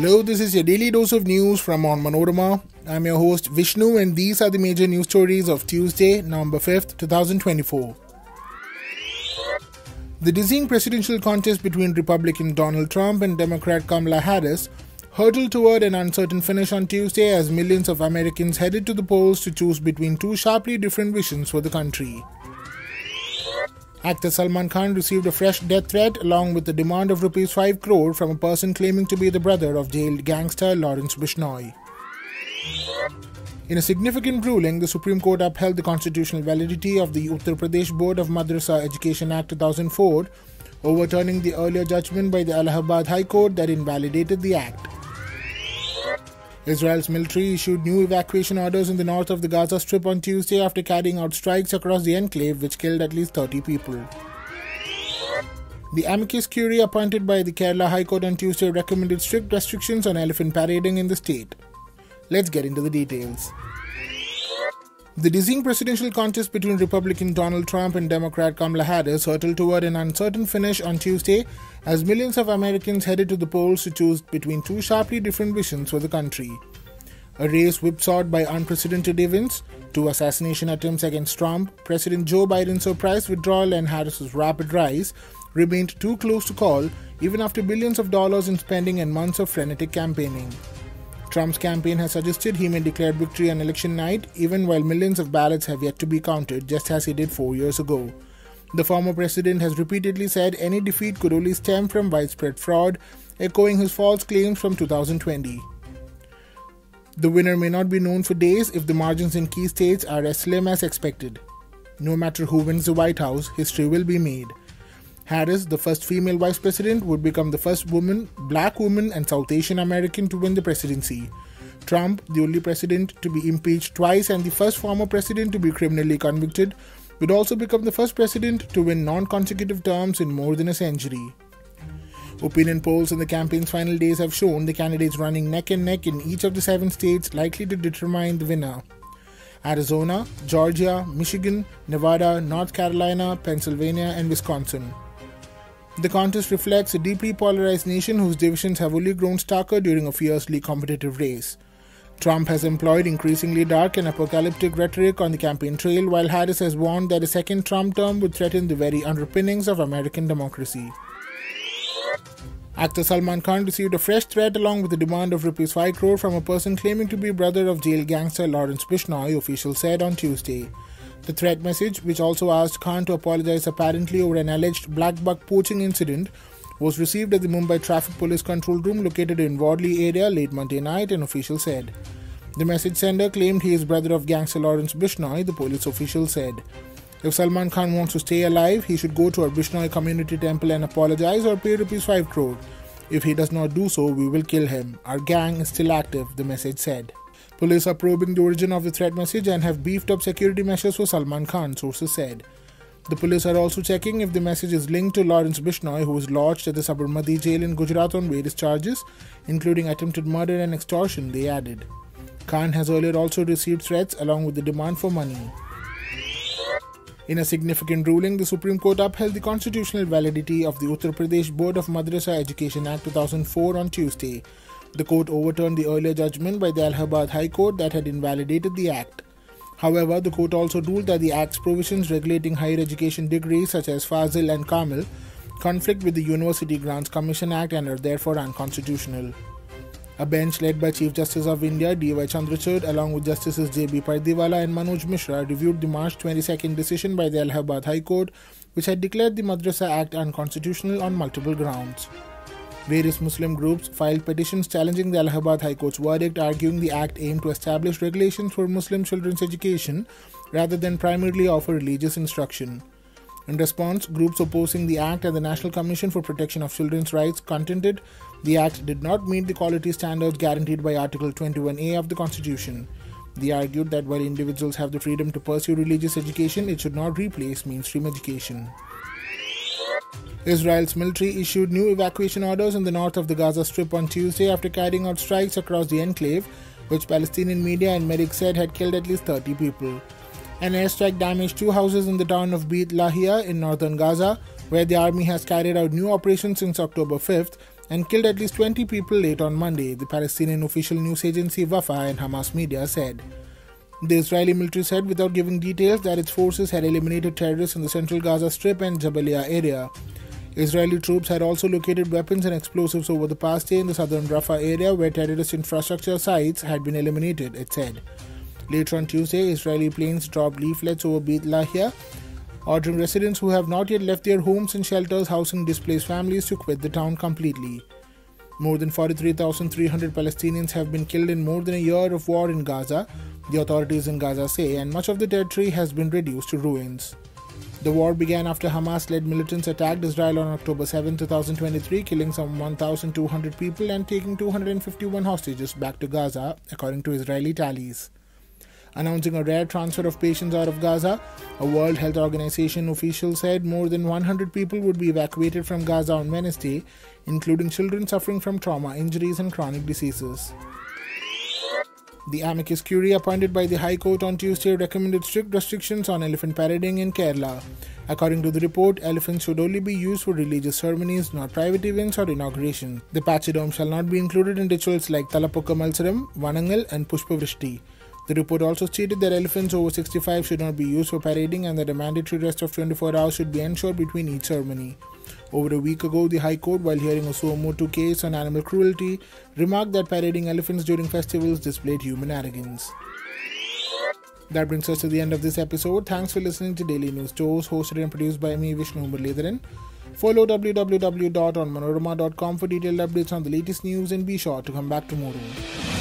Hello, this is your daily dose of news from Onmanorama. I'm your host Vishnu, and these are the major news stories of Tuesday, November 5th, 2024. The dizzying presidential contest between Republican Donald Trump and Democrat Kamala Harris hurtled toward an uncertain finish on Tuesday as millions of Americans headed to the polls to choose between two sharply different visions for the country. Actor Salman Khan received a fresh death threat along with the demand of rupees 5 crore from a person claiming to be the brother of jailed gangster Lawrence Bishnoi. In a significant ruling, the Supreme Court upheld the constitutional validity of the Uttar Pradesh Board of Madrasa Education Act 2004, overturning the earlier judgment by the Allahabad High Court that invalidated the act. Israel's military issued new evacuation orders in the north of the Gaza Strip on Tuesday after carrying out strikes across the enclave, which killed at least 30 people. The amicus curiae appointed by the Kerala High Court on Tuesday recommended strict restrictions on elephant parading in the state. Let's get into the details. The dizzying presidential contest between Republican Donald Trump and Democrat Kamala Harris hurtled toward an uncertain finish on Tuesday as millions of Americans headed to the polls to choose between two sharply different visions for the country. A race whipsawed by unprecedented events, two assassination attempts against Trump, President Joe Biden's surprise withdrawal, and Harris's rapid rise, remained too close to call even after billions of dollars in spending and months of frenetic campaigning. Trump's campaign has suggested he may declare victory on election night, even while millions of ballots have yet to be counted, just as he did four years ago. The former president has repeatedly said any defeat could only stem from widespread fraud, echoing his false claims from 2020. The winner may not be known for days if the margins in key states are as slim as expected. No matter who wins the White House, history will be made. Harris, the first female vice president, would become the first woman, black woman, and South Asian American to win the presidency. Trump, the only president to be impeached twice and the first former president to be criminally convicted, would also become the first president to win non consecutive terms in more than a century. Opinion polls in the campaign's final days have shown the candidates running neck and neck in each of the seven states likely to determine the winner. Arizona, Georgia, Michigan, Nevada, North Carolina, Pennsylvania, and Wisconsin. The contest reflects a deeply polarized nation whose divisions have only grown starker during a fiercely competitive race. Trump has employed increasingly dark and apocalyptic rhetoric on the campaign trail, while Harris has warned that a second Trump term would threaten the very underpinnings of American democracy. Actor Salman Khan received a fresh threat along with the demand of rupees 5 crore from a person claiming to be brother of jail gangster Lawrence Bishnoi, officials said on Tuesday. The threat message, which also asked Khan to apologize apparently over an alleged black buck poaching incident, was received at the Mumbai Traffic Police Control Room located in Worli area late Monday night, an official said. The message sender claimed he is brother of gangster Lawrence Bishnoi, the police official said. If Salman Khan wants to stay alive, he should go to our Bishnoi community temple and apologize or pay rupees 5 crore. If he does not do so, we will kill him. Our gang is still active, the message said. Police are probing the origin of the threat message and have beefed up security measures for Salman Khan, sources said. The police are also checking if the message is linked to Lawrence Bishnoi, who was lodged at the Sabarmati jail in Gujarat on various charges, including attempted murder and extortion, they added. Khan has earlier also received threats along with the demand for money. In a significant ruling, the Supreme Court upheld the constitutional validity of the Uttar Pradesh Board of Madrasa Education Act 2004 on Tuesday, the court overturned the earlier judgment by the Allahabad High Court that had invalidated the act. However, the court also ruled that the act's provisions regulating higher education degrees such as Fazil and Kamil conflict with the University Grants Commission Act and are therefore unconstitutional. A bench led by Chief Justice of India D.Y. Chandrachud along with Justices J.B. Pardiwala and Manoj Mishra reviewed the March 22nd decision by the Allahabad High Court which had declared the Madrasa Act unconstitutional on multiple grounds. Various Muslim groups filed petitions challenging the Allahabad High Court's verdict, arguing the act aimed to establish regulations for Muslim children's education rather than primarily offer religious instruction. In response, groups opposing the act and the National Commission for Protection of Children's Rights contended the act did not meet the quality standards guaranteed by Article 21A of the Constitution. They argued that while individuals have the freedom to pursue religious education, it should not replace mainstream education. Israel's military issued new evacuation orders in the north of the Gaza Strip on Tuesday after carrying out strikes across the enclave, which Palestinian media and medics said had killed at least 30 people. An airstrike damaged two houses in the town of Beit Lahia in northern Gaza, where the army has carried out new operations since October 5th, and killed at least 20 people late on Monday, the Palestinian official news agency Wafa and Hamas media said. The Israeli military said, without giving details, that its forces had eliminated terrorists in the central Gaza Strip and Jabalia area. Israeli troops had also located weapons and explosives over the past day in the southern Rafah area where terrorist infrastructure sites had been eliminated, it said. Later on Tuesday, Israeli planes dropped leaflets over Beit Lahia, ordering residents who have not yet left their homes and shelters housing displaced families to quit the town completely. More than 43,300 Palestinians have been killed in more than a year of war in Gaza, the authorities in Gaza say, and much of the territory has been reduced to ruins. The war began after Hamas led militants attacked Israel on October 7, 2023, killing some 1,200 people and taking 251 hostages back to Gaza, according to Israeli tallies. Announcing a rare transfer of patients out of Gaza, a World Health Organization official said more than 100 people would be evacuated from Gaza on Wednesday, including children suffering from trauma, injuries, and chronic diseases. The amicus curiae appointed by the High Court on Tuesday recommended strict restrictions on elephant parading in Kerala. According to the report, elephants should only be used for religious ceremonies, not private events or inauguration. The Pachyderms shall not be included in rituals like Talapokka Malsaram, Vanangal, and Pushpavrishti. The report also stated that elephants over 65 should not be used for parading and that a mandatory rest of 24 hours should be ensured between each ceremony. Over a week ago, the High Court, while hearing a suo motu case on animal cruelty, remarked that parading elephants during festivals displayed human arrogance. That brings us to the end of this episode. Thanks for listening to Daily News Dose, hosted and produced by me, Vishnu Muralidharan. Follow www.onmanorama.com for detailed updates on the latest news and be sure to come back tomorrow.